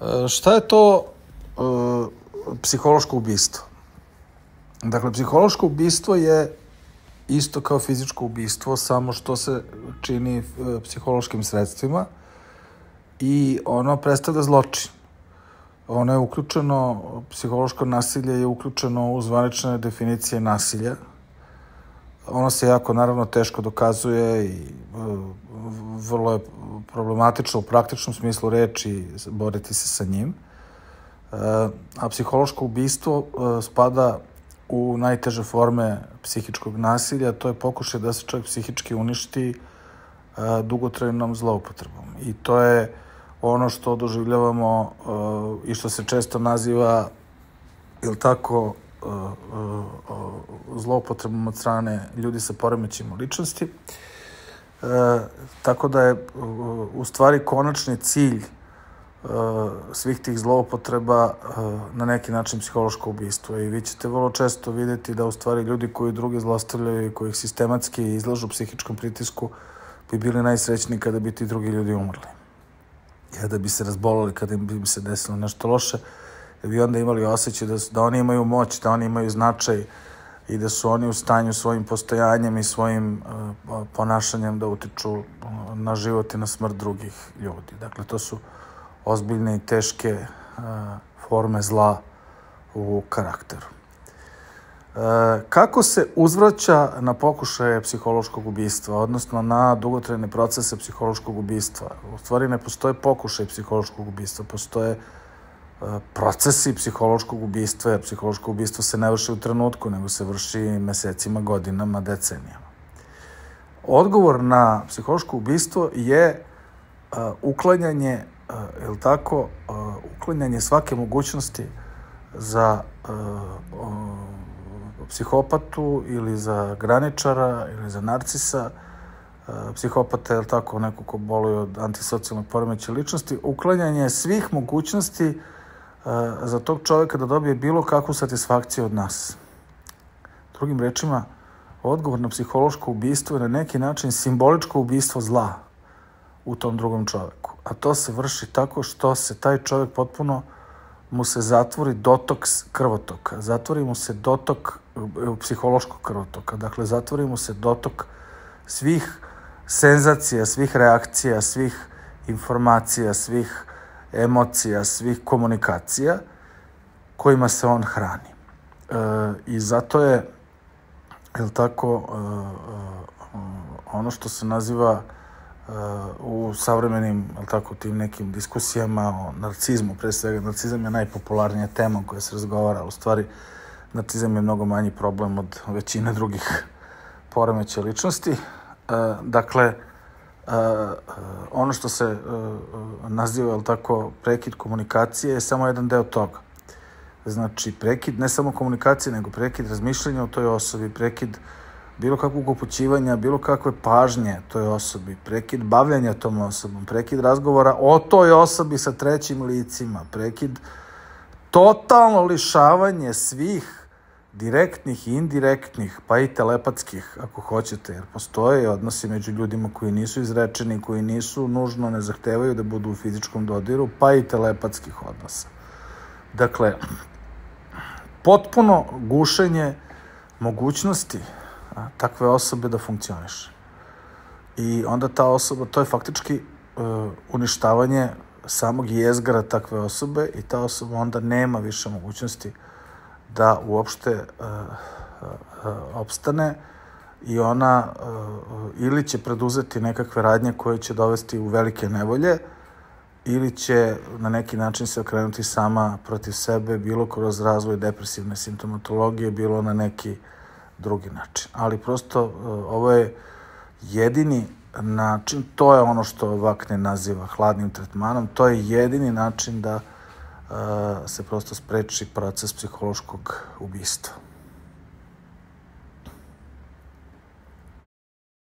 E, šta je to e, psihološko ubistvo? Dakle, psihološko ubistvo je isto kao fizičko ubistvo, samo što se čini e, psihološkim sredstvima i ono predstavlja zločin. Ono je uključeno, psihološko nasilje je uključeno u zvanične definicije nasilja. Ono se jako, naravno, teško dokazuje i vrlo je problematično u praktičnom smislu reči boriti se sa njim. A psihološko ubistvo spada u najteže forme psihičkog nasilja, to je pokušaj da se čovjek psihički uništi dugotrajnom zloupotrebom. I to je ono što doživljavamo i što se često naziva, ili tako, zloupotrebom od strane ljudi sa poremećima ličnosti. E, tako da je u stvari konačni cilj e, svih tih zloupotreba e, na neki način psihološko ubistvo. I vi ćete vrlo često videti da u stvari ljudi koji druge zlostavljaju i koji ih sistematski izlažu psihičkom pritisku bi bili najsrećniji kada bi ti drugi ljudi umrli. Kada bi se razbolili, kada bi im se desilo nešto loše, da bi onda imali osjećaj da, da oni imaju moć, da oni imaju značaj, i da su oni u stanju svojim postojanjem i svojim uh, ponašanjem da utiču uh, na život i na smrt drugih ljudi. Dakle, to su ozbiljne i teške uh, forme zla u karakteru. Kako se uzvraća na pokušaje psihološkog ubistva, odnosno na dugotrajne procese psihološkog ubistva? U stvari ne postoje pokušaj psihološkog ubistva, postoje uh, procesi psihološkog ubistva, jer psihološko ubistvo se ne vrši u trenutku, nego se vrši mesecima, godinama, decenijama. Odgovor na psihološko ubistvo je uh, uklanjanje, uh, je tako, uh, uklanjanje svake mogućnosti za psihopatu ili za graničara ili za narcisa, psihopata je tako neko ko boluje od antisocijalnog poremeća ličnosti, uklanjanje svih mogućnosti za tog čoveka da dobije bilo kakvu satisfakciju od nas. Drugim rečima, odgovor na psihološko ubistvo je na neki način simboličko ubistvo zla u tom drugom čoveku. A to se vrši tako što se taj čovek potpuno mu se zatvori dotok krvotoka. Zatvori mu se dotok e, psihološkog krvotoka. Dakle, zatvori mu se dotok svih senzacija, svih reakcija, svih informacija, svih emocija, svih komunikacija kojima se on hrani. E, I zato je, je li tako, e, e, ono što se naziva e, u savremenim, je tako, tim nekim diskusijama o narcizmu, pre svega, narcizam je najpopularnija tema koja se razgovara, u stvari, narcizam je mnogo manji problem od većine drugih poremeća ličnosti. E, dakle, ono što se naziva, je tako, prekid komunikacije je samo jedan deo toga. Znači, prekid ne samo komunikacije, nego prekid razmišljanja o toj osobi, prekid bilo kakvog upućivanja, bilo kakve pažnje toj osobi, prekid bavljanja tom osobom, prekid razgovora o toj osobi sa trećim licima, prekid totalno lišavanje svih direktnih i indirektnih, pa i telepatskih, ako hoćete, jer postoje odnosi među ljudima koji nisu izrečeni, koji nisu nužno, ne zahtevaju da budu u fizičkom dodiru, pa i telepatskih odnosa. Dakle, potpuno gušenje mogućnosti a, takve osobe da funkcioniše. I onda ta osoba, to je faktički uh, uništavanje samog jezgra takve osobe i ta osoba onda nema više mogućnosti uh, da uopšte uh, uh, opstane i ona uh, ili će preduzeti nekakve radnje koje će dovesti u velike nevolje ili će na neki način se okrenuti sama protiv sebe, bilo kroz razvoj depresivne simptomatologije, bilo na neki drugi način. Ali prosto uh, ovo je jedini način, to je ono što Vakne naziva hladnim tretmanom, to je jedini način da se prosto spreči proces psihološkog ubistva.